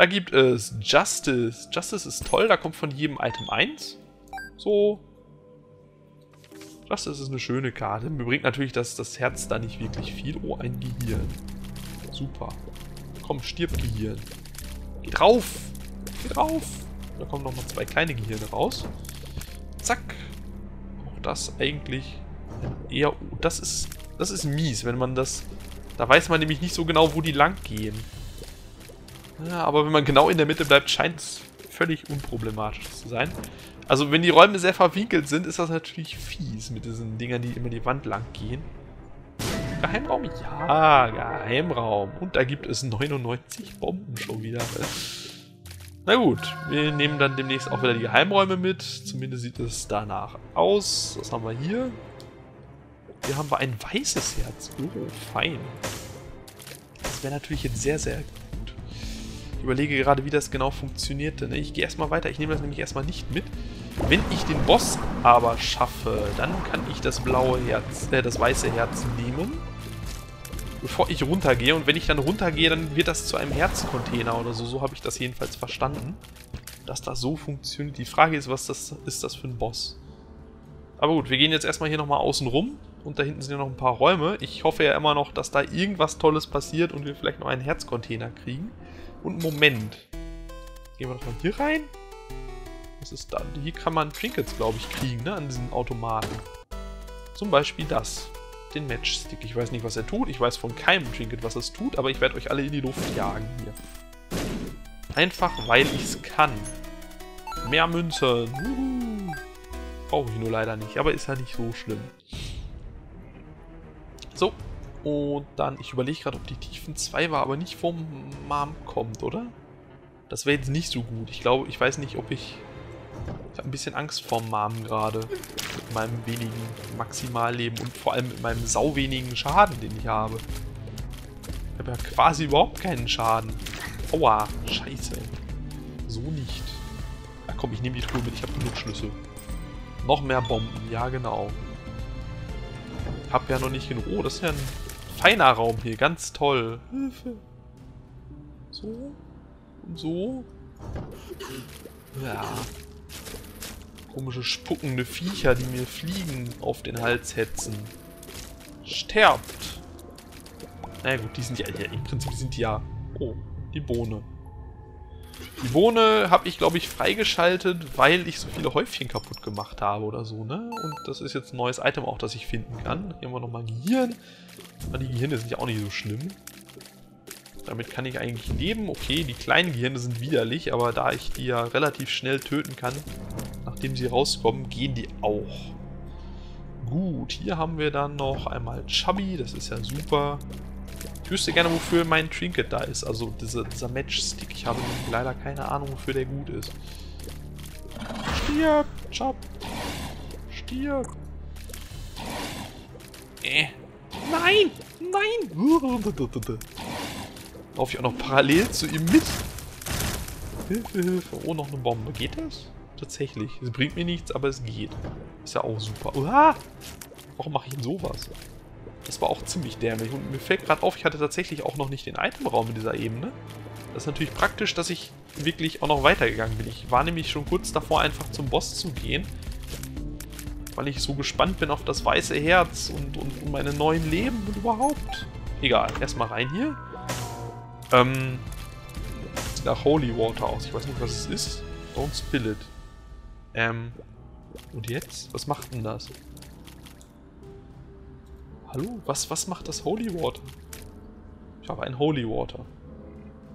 Da gibt es Justice. Justice ist toll, da kommt von jedem Item 1. So. Justice ist eine schöne Karte. Mir bringt natürlich das, das Herz da nicht wirklich viel. Oh, ein Gehirn. Super. Komm, stirb Gehirn. Geh drauf. Geh drauf. Da kommen nochmal zwei kleine Gehirne raus. Zack. Auch das eigentlich eher... Oh, das ist, das ist mies, wenn man das... Da weiß man nämlich nicht so genau, wo die lang gehen. Ja, aber wenn man genau in der Mitte bleibt, scheint es völlig unproblematisch zu sein. Also wenn die Räume sehr verwinkelt sind, ist das natürlich fies mit diesen Dingern, die immer die Wand lang gehen. Geheimraum? Ja, Geheimraum. Und da gibt es 99 Bomben schon wieder. Na gut, wir nehmen dann demnächst auch wieder die Geheimräume mit. Zumindest sieht es danach aus. Was haben wir hier? Hier haben wir ein weißes Herz. Oh, fein. Das wäre natürlich jetzt sehr, sehr. Ich überlege gerade, wie das genau funktioniert. Ne? Ich gehe erstmal weiter. Ich nehme das nämlich erstmal nicht mit. Wenn ich den Boss aber schaffe, dann kann ich das blaue Herz, äh, das weiße Herz nehmen. Bevor ich runtergehe. Und wenn ich dann runtergehe, dann wird das zu einem Herzcontainer oder so. So habe ich das jedenfalls verstanden. Dass das so funktioniert. Die Frage ist, was das ist das für ein Boss? Aber gut, wir gehen jetzt erstmal hier nochmal außen rum. Und da hinten sind ja noch ein paar Räume. Ich hoffe ja immer noch, dass da irgendwas Tolles passiert und wir vielleicht noch einen Herzcontainer kriegen. Und Moment. Gehen wir doch mal hier rein. Was ist da? Hier kann man Trinkets, glaube ich, kriegen, ne? An diesen Automaten. Zum Beispiel das. Den Matchstick. Ich weiß nicht, was er tut. Ich weiß von keinem Trinket, was es tut, aber ich werde euch alle in die Luft jagen hier. Einfach, weil ich es kann. Mehr Münzen. Brauche ich nur leider nicht, aber ist ja nicht so schlimm. So, und dann, ich überlege gerade, ob die Tiefen 2 war, aber nicht vom Mom kommt, oder? Das wäre jetzt nicht so gut. Ich glaube, ich weiß nicht, ob ich... Ich habe ein bisschen Angst vor Mom gerade. Mit meinem wenigen Maximalleben und vor allem mit meinem sau wenigen Schaden, den ich habe. Ich habe ja quasi überhaupt keinen Schaden. Aua, scheiße. So nicht. Ach komm, ich nehme die Truhe mit, ich habe genug Schlüssel. Noch mehr Bomben, ja genau. Hab ja noch nicht genug. Oh, das ist ja ein feiner Raum hier. Ganz toll. Hilfe. So. Und so. Ja. Komische spuckende Viecher, die mir Fliegen auf den Hals hetzen. Sterbt. Na gut, die sind ja, ja, im Prinzip sind die ja... Oh, die Bohne. Die Bohne habe ich, glaube ich, freigeschaltet, weil ich so viele Häufchen kaputt gemacht habe oder so, ne? Und das ist jetzt ein neues Item auch, das ich finden kann. Hier haben wir nochmal Gehirn. Die Gehirne sind ja auch nicht so schlimm. Damit kann ich eigentlich leben. Okay, die kleinen Gehirne sind widerlich, aber da ich die ja relativ schnell töten kann, nachdem sie rauskommen, gehen die auch. Gut, hier haben wir dann noch einmal Chubby, das ist ja super. Wüsste gerne, wofür mein Trinket da ist. Also diese, dieser Matchstick. Ich habe leider keine Ahnung, wofür der gut ist. Stirb! Chop! Stirb! Äh. Nein! Nein! Laufe ich auch noch parallel zu ihm mit? Hilfe, Hilfe. Oh, noch eine Bombe. Geht das? Tatsächlich. Es bringt mir nichts, aber es geht. Ist ja auch super. Uah! Warum mache ich denn sowas? Das war auch ziemlich dämlich. Und mir fällt gerade auf, ich hatte tatsächlich auch noch nicht den Itemraum in dieser Ebene. Das ist natürlich praktisch, dass ich wirklich auch noch weitergegangen bin. Ich war nämlich schon kurz davor, einfach zum Boss zu gehen. Weil ich so gespannt bin auf das weiße Herz und, und, und meine neuen Leben und überhaupt. Egal, erstmal rein hier. Ähm, sieht nach Holy Water aus. Ich weiß nicht, was es ist. Don't spill it. Ähm, und jetzt? Was macht denn das? Hallo? Was, was macht das Holy Water? Ich habe ein Holy Water.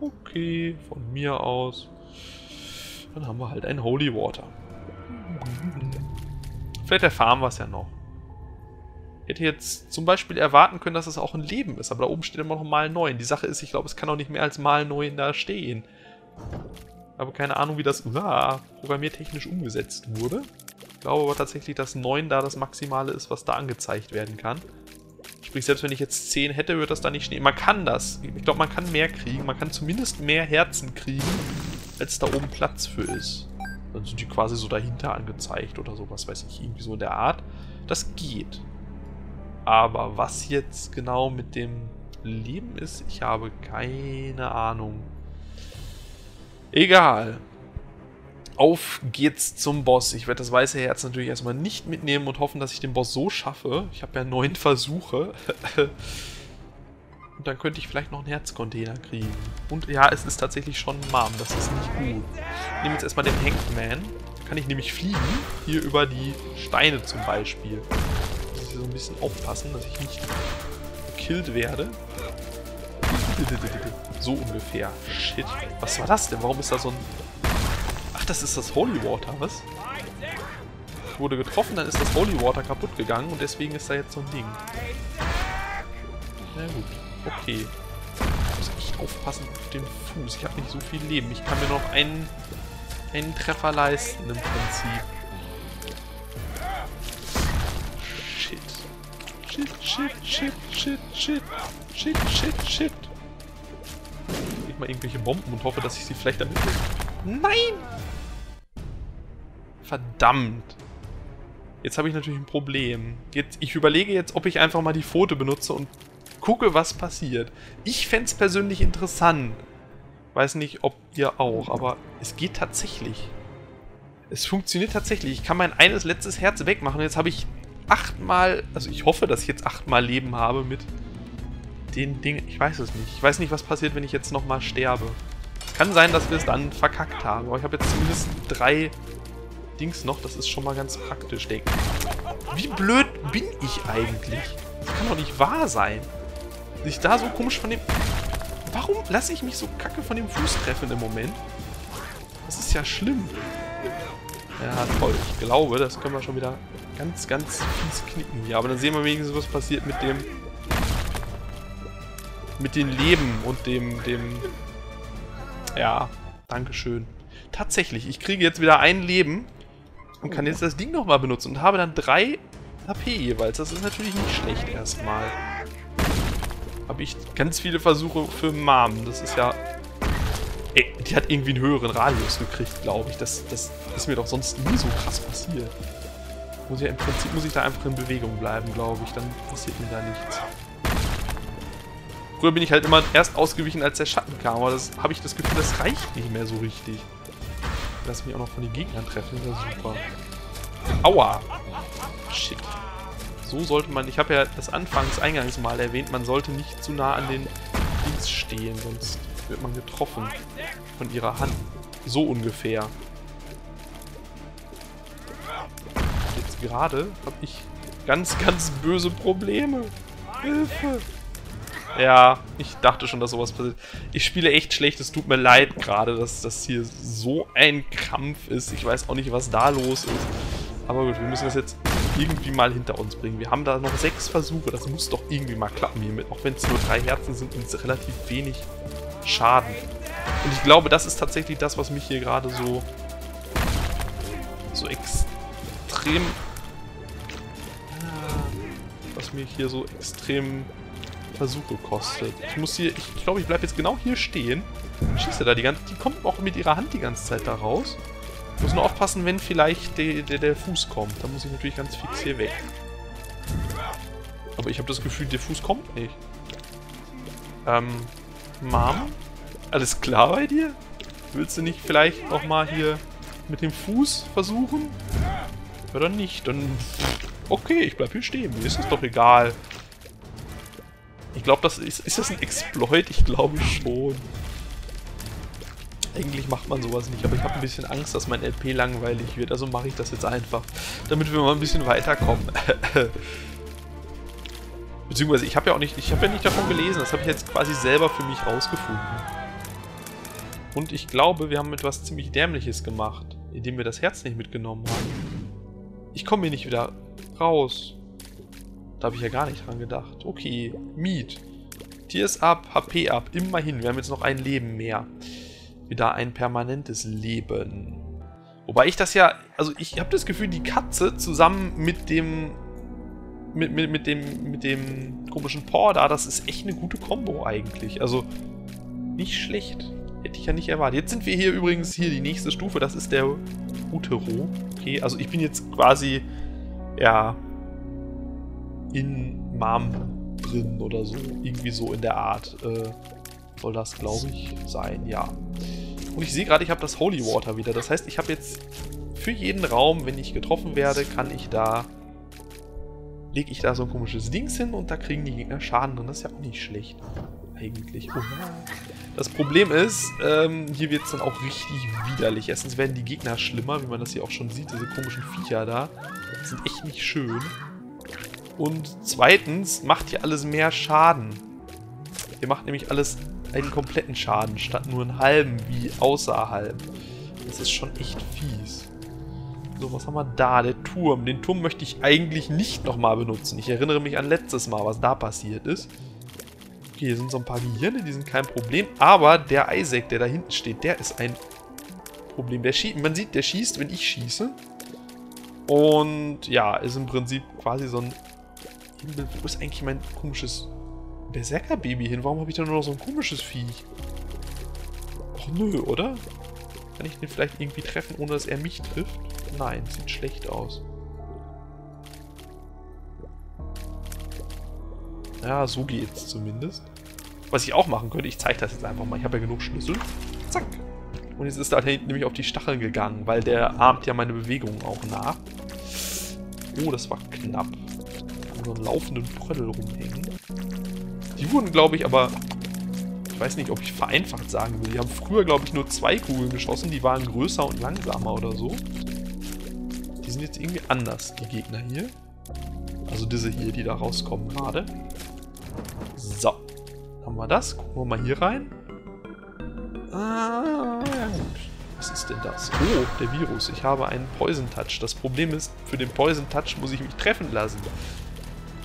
Okay, von mir aus. Dann haben wir halt ein Holy Water. Vielleicht erfahren wir es ja noch. Ich hätte jetzt zum Beispiel erwarten können, dass es auch ein Leben ist, aber da oben steht immer noch mal 9. Die Sache ist, ich glaube, es kann auch nicht mehr als mal 9 da stehen. Aber keine Ahnung, wie das uh, programmiertechnisch umgesetzt wurde. Ich glaube aber tatsächlich, dass 9 da das Maximale ist, was da angezeigt werden kann. Sprich, selbst wenn ich jetzt 10 hätte, würde das da nicht stehen. Man kann das. Ich glaube, man kann mehr kriegen. Man kann zumindest mehr Herzen kriegen, als da oben Platz für ist. Dann sind die quasi so dahinter angezeigt oder sowas, weiß ich, irgendwie so in der Art. Das geht. Aber was jetzt genau mit dem Leben ist, ich habe keine Ahnung. Egal. Auf geht's zum Boss. Ich werde das weiße Herz natürlich erstmal nicht mitnehmen und hoffen, dass ich den Boss so schaffe. Ich habe ja neun Versuche. und dann könnte ich vielleicht noch einen Herzcontainer kriegen. Und ja, es ist tatsächlich schon Mom. Das ist nicht gut. Ich nehme jetzt erstmal den Hankman. Kann ich nämlich fliegen. Hier über die Steine zum Beispiel. Muss ich so ein bisschen aufpassen, dass ich nicht gekillt werde. So ungefähr. Shit. Was war das denn? Warum ist da so ein... Das ist das Holy Water, was? Ich wurde getroffen, dann ist das Holy Water kaputt gegangen und deswegen ist da jetzt so ein Ding. Na gut. Okay. Ich muss echt aufpassen auf den Fuß. Ich habe nicht so viel Leben. Ich kann mir noch einen, einen Treffer leisten im Prinzip. Shit. Shit, shit, shit, shit, shit. Shit, shit, shit ich mal irgendwelche Bomben und hoffe, dass ich sie vielleicht damit... Nein! Verdammt. Jetzt habe ich natürlich ein Problem. Jetzt, ich überlege jetzt, ob ich einfach mal die Pfote benutze und gucke, was passiert. Ich fände es persönlich interessant. Weiß nicht, ob ihr auch, aber es geht tatsächlich. Es funktioniert tatsächlich. Ich kann mein eines letztes Herz wegmachen. Jetzt habe ich achtmal, also ich hoffe, dass ich jetzt achtmal Leben habe mit den Ding. Ich weiß es nicht. Ich weiß nicht, was passiert, wenn ich jetzt nochmal sterbe. Es kann sein, dass wir es dann verkackt haben. Aber ich habe jetzt zumindest drei Dings noch. Das ist schon mal ganz praktisch, denke ich. Wie blöd bin ich eigentlich? Das kann doch nicht wahr sein. Sich da so komisch von dem... Warum lasse ich mich so kacke von dem Fuß treffen im Moment? Das ist ja schlimm. Ja, toll. Ich glaube, das können wir schon wieder ganz, ganz fies knicken hier. Aber dann sehen wir wenigstens, was passiert mit dem mit dem Leben und dem, dem... Ja, Dankeschön. Tatsächlich, ich kriege jetzt wieder ein Leben und kann jetzt das Ding nochmal benutzen und habe dann drei HP jeweils. Das ist natürlich nicht schlecht erstmal. Habe ich ganz viele Versuche für Mom. Das ist ja... Ey, die hat irgendwie einen höheren Radius gekriegt, glaube ich. Das, das ist mir doch sonst nie so krass passiert. Muss ja, Im Prinzip muss ich da einfach in Bewegung bleiben, glaube ich. Dann passiert mir da nichts. Früher bin ich halt immer erst ausgewichen, als der Schatten kam, aber das habe ich das Gefühl, das reicht nicht mehr so richtig. Lass mich auch noch von den Gegnern treffen, das ist super. Aua! Shit. So sollte man, ich habe ja das anfangs eingangs mal erwähnt, man sollte nicht zu nah an den Dings stehen, sonst wird man getroffen von ihrer Hand. So ungefähr. Jetzt gerade habe ich ganz, ganz böse Probleme. Hilfe! Ja, ich dachte schon, dass sowas passiert. Ich spiele echt schlecht, es tut mir leid gerade, dass das hier so ein Kampf ist. Ich weiß auch nicht, was da los ist. Aber gut, wir müssen das jetzt irgendwie mal hinter uns bringen. Wir haben da noch sechs Versuche, das muss doch irgendwie mal klappen hiermit. Auch wenn es nur drei Herzen sind und es relativ wenig Schaden. Und ich glaube, das ist tatsächlich das, was mich hier gerade so so extrem was mir hier so extrem Versuche kostet. Ich muss hier, ich glaube, ich bleibe jetzt genau hier stehen. Schießt er da die ganze Die kommt auch mit ihrer Hand die ganze Zeit da raus. Ich muss nur aufpassen, wenn vielleicht der, der, der Fuß kommt. Dann muss ich natürlich ganz fix hier weg. Aber ich habe das Gefühl, der Fuß kommt nicht. Ähm, Mom? Alles klar bei dir? Willst du nicht vielleicht nochmal hier mit dem Fuß versuchen? Oder nicht? Dann... Okay, ich bleib hier stehen. Mir ist es doch egal. Ich glaube, das ist... Ist das ein Exploit? Ich glaube schon. Eigentlich macht man sowas nicht, aber ich habe ein bisschen Angst, dass mein LP langweilig wird. Also mache ich das jetzt einfach, damit wir mal ein bisschen weiterkommen. Beziehungsweise, ich habe ja auch nicht, ich habe ja nicht davon gelesen. Das habe ich jetzt quasi selber für mich rausgefunden. Und ich glaube, wir haben etwas ziemlich Dämliches gemacht, indem wir das Herz nicht mitgenommen haben. Ich komme hier nicht wieder raus. Da habe ich ja gar nicht dran gedacht. Okay, Miet. Tiers ab, HP ab. Immerhin, wir haben jetzt noch ein Leben mehr. Wieder ein permanentes Leben. Wobei ich das ja... Also ich habe das Gefühl, die Katze zusammen mit dem... Mit, mit, mit dem mit dem komischen Paw da, das ist echt eine gute Combo eigentlich. Also nicht schlecht. Hätte ich ja nicht erwartet. Jetzt sind wir hier übrigens hier die nächste Stufe. Das ist der Utero. Okay, also ich bin jetzt quasi... Ja, in Mom drin oder so. Irgendwie so in der Art äh, soll das, glaube ich, sein, ja. Und ich sehe gerade, ich habe das Holy Water wieder. Das heißt, ich habe jetzt für jeden Raum, wenn ich getroffen werde, kann ich da... Lege ich da so ein komisches Dings hin und da kriegen die Gegner Schaden drin. Das ist ja auch nicht schlecht. Eigentlich. Oh. Das Problem ist, ähm, hier wird es dann auch richtig widerlich. Erstens werden die Gegner schlimmer, wie man das hier auch schon sieht. Diese komischen Viecher da. Die sind echt nicht schön. Und zweitens macht hier alles mehr Schaden. Ihr macht nämlich alles einen kompletten Schaden, statt nur einen halben, wie außerhalb. Das ist schon echt fies. So, was haben wir da? Der Turm. Den Turm möchte ich eigentlich nicht nochmal benutzen. Ich erinnere mich an letztes Mal, was da passiert ist. Okay, hier sind so ein paar Gehirne, die sind kein Problem. Aber der Isaac, der da hinten steht, der ist ein Problem. Der schießt, man sieht, der schießt, wenn ich schieße. Und ja, ist im Prinzip quasi so ein... Wo ist eigentlich mein komisches Berserker-Baby hin? Warum habe ich da nur noch so ein komisches Viech? Och nö, oder? Kann ich den vielleicht irgendwie treffen, ohne dass er mich trifft? Nein, sieht schlecht aus. Ja, so geht's zumindest. Was ich auch machen könnte, ich zeige das jetzt einfach mal. Ich habe ja genug Schlüssel. Zack. Und jetzt ist er halt nämlich auf die Stacheln gegangen, weil der ahmt ja meine Bewegungen auch nach. Oh, das war knapp. So einen laufenden Prödel rumhängen. Die wurden, glaube ich, aber... Ich weiß nicht, ob ich vereinfacht sagen will. Die haben früher, glaube ich, nur zwei Kugeln geschossen. Die waren größer und langsamer oder so. Die sind jetzt irgendwie anders, die Gegner hier. Also diese hier, die da rauskommen gerade. So. Haben wir das? Gucken wir mal hier rein. Ah, ja gut. Was ist denn das? Oh, der Virus. Ich habe einen Poison Touch. Das Problem ist, für den Poison Touch muss ich mich treffen lassen.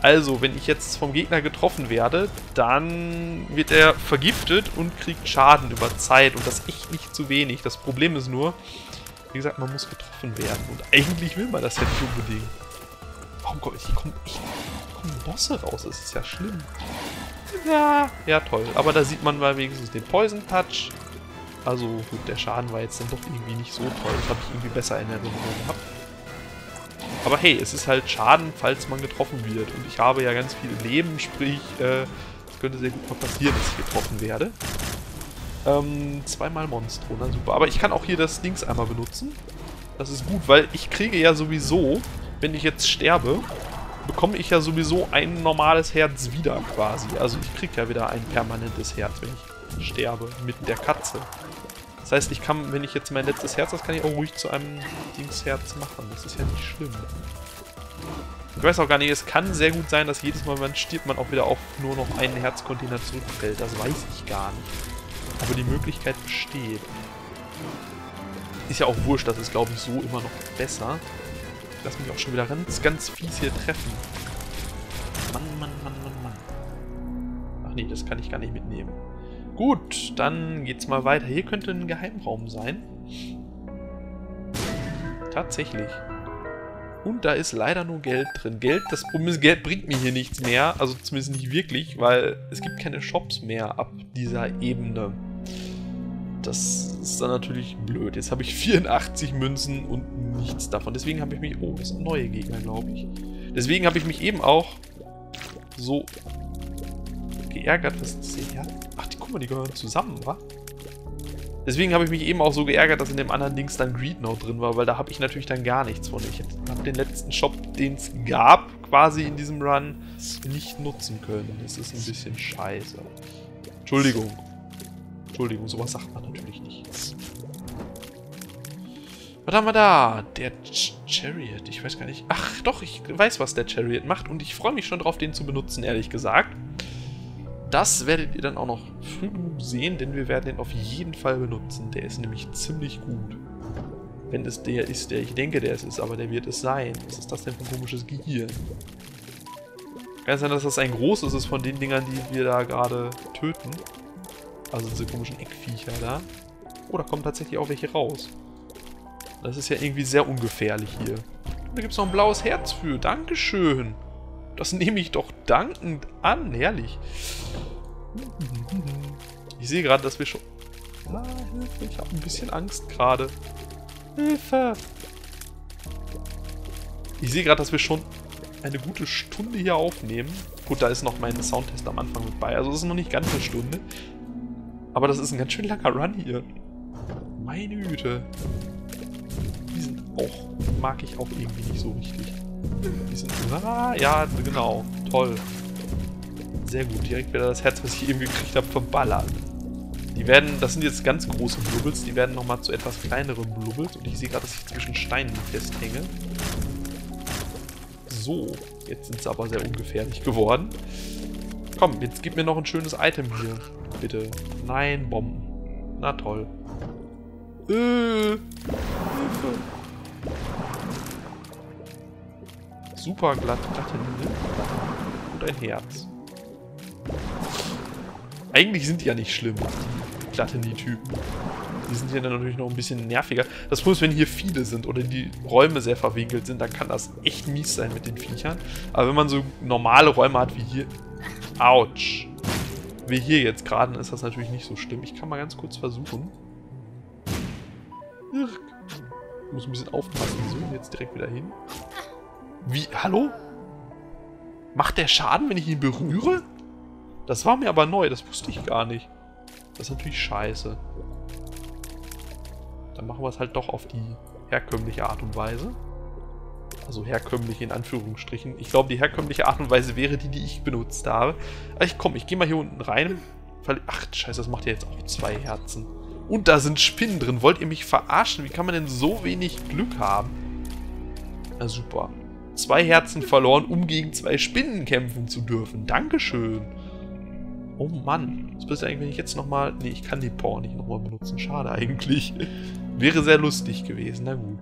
Also, wenn ich jetzt vom Gegner getroffen werde, dann wird er vergiftet und kriegt Schaden über Zeit. Und das echt nicht zu wenig. Das Problem ist nur, wie gesagt, man muss getroffen werden. Und eigentlich will man das ja nicht unbedingt. Warum kommt ich komme echt kommen Bosse raus? Das ist ja schlimm. Ja, ja toll. Aber da sieht man mal wenigstens den Poison Touch. Also gut, der Schaden war jetzt dann doch irgendwie nicht so toll. Das habe ich irgendwie besser in Erinnerung gehabt. Aber hey, es ist halt Schaden, falls man getroffen wird. Und ich habe ja ganz viele Leben, sprich, äh, es könnte sehr gut mal passieren, dass ich getroffen werde. Ähm, zweimal Monstro, na super. Aber ich kann auch hier das Dings einmal benutzen. Das ist gut, weil ich kriege ja sowieso, wenn ich jetzt sterbe, bekomme ich ja sowieso ein normales Herz wieder quasi. Also ich kriege ja wieder ein permanentes Herz, wenn ich sterbe mit der Katze. Das heißt, ich kann, wenn ich jetzt mein letztes Herz, das kann ich auch ruhig zu einem Dingsherz machen. Das ist ja nicht schlimm. Ich weiß auch gar nicht, es kann sehr gut sein, dass jedes Mal, wenn man stirbt, man auch wieder auf nur noch einen Herzcontainer zurückfällt. Das weiß ich gar nicht. Aber die Möglichkeit besteht. Ist ja auch wurscht, das ist, glaube ich, so immer noch besser. Ich lasse mich auch schon wieder ganz, ganz fies hier treffen. Mann, Mann, Mann, Mann, Mann. Ach nee, das kann ich gar nicht mitnehmen. Gut, dann geht's mal weiter. Hier könnte ein Geheimraum sein. Tatsächlich. Und da ist leider nur Geld drin. Geld, das Problem ist, Geld bringt mir hier nichts mehr. Also zumindest nicht wirklich, weil es gibt keine Shops mehr ab dieser Ebene. Das ist dann natürlich blöd. Jetzt habe ich 84 Münzen und nichts davon. Deswegen habe ich mich... Oh, das sind neue Gegner, glaube ich. Deswegen habe ich mich eben auch so geärgert, was ist hier? Ach, guck mal, die gehören zusammen, wa? Deswegen habe ich mich eben auch so geärgert, dass in dem anderen Dings dann Greed noch drin war, weil da habe ich natürlich dann gar nichts von. Ich habe den letzten Shop, den es gab, quasi in diesem Run, nicht nutzen können. Das ist ein bisschen scheiße. Entschuldigung. Entschuldigung, sowas sagt man natürlich nicht. Was haben wir da? Der Ch Chariot. Ich weiß gar nicht. Ach, doch, ich weiß, was der Chariot macht und ich freue mich schon drauf, den zu benutzen, ehrlich gesagt. Das werdet ihr dann auch noch früh sehen, denn wir werden den auf jeden Fall benutzen. Der ist nämlich ziemlich gut. Wenn es der ist, der ich denke, der es ist, aber der wird es sein. Was ist das denn für ein komisches Gehirn? Kann sein, dass das ein großes ist von den Dingern, die wir da gerade töten. Also diese komischen Eckviecher da. Oh, da kommen tatsächlich auch welche raus. Das ist ja irgendwie sehr ungefährlich hier. Da gibt es noch ein blaues Herz für. Dankeschön. Das nehme ich doch dankend an. Herrlich. Ich sehe gerade, dass wir schon... Ah, Hilfe, ich habe ein bisschen Angst gerade. Hilfe! Ich sehe gerade, dass wir schon eine gute Stunde hier aufnehmen. Gut, da ist noch mein Soundtest am Anfang mit bei. Also es ist noch nicht ganz eine Stunde. Aber das ist ein ganz schön langer Run hier. Meine Güte. Die sind auch, mag ich auch irgendwie nicht so richtig. Ah, ja, genau, toll. Sehr gut, direkt wieder das Herz, was ich eben gekriegt habe, verballert. Die werden, das sind jetzt ganz große Blubbels, die werden nochmal zu etwas kleineren Blubbels. Und ich sehe gerade, dass ich zwischen Steinen festhänge. So, jetzt sind sie aber sehr ungefährlich geworden. Komm, jetzt gib mir noch ein schönes Item hier. Bitte. Nein, Bomben. Na toll. Äh, Hilfe. Super glatt, glatte Linie. Und ein Herz. Eigentlich sind die ja nicht schlimm, die Glatini-Typen. Die sind hier dann natürlich noch ein bisschen nerviger. Das Problem ist, wenn hier viele sind oder die Räume sehr verwinkelt sind, dann kann das echt mies sein mit den Viechern. Aber wenn man so normale Räume hat wie hier... Autsch. Wie hier jetzt gerade, ist das natürlich nicht so schlimm. Ich kann mal ganz kurz versuchen. Ich muss ein bisschen aufpassen. So, jetzt direkt wieder hin. Wie? Hallo? Macht der Schaden, wenn ich ihn berühre? Das war mir aber neu, das wusste ich gar nicht. Das ist natürlich scheiße. Dann machen wir es halt doch auf die herkömmliche Art und Weise. Also herkömmlich in Anführungsstrichen. Ich glaube, die herkömmliche Art und Weise wäre die, die ich benutzt habe. Aber ich komm, ich gehe mal hier unten rein. Ach, scheiße, das macht ja jetzt auch zwei Herzen. Und da sind Spinnen drin. Wollt ihr mich verarschen? Wie kann man denn so wenig Glück haben? Na super. Zwei Herzen verloren, um gegen zwei Spinnen kämpfen zu dürfen. Dankeschön. Oh Mann. Was passiert eigentlich, wenn ich jetzt nochmal... Nee, ich kann die Paw nicht nochmal benutzen. Schade eigentlich. Wäre sehr lustig gewesen. Na gut.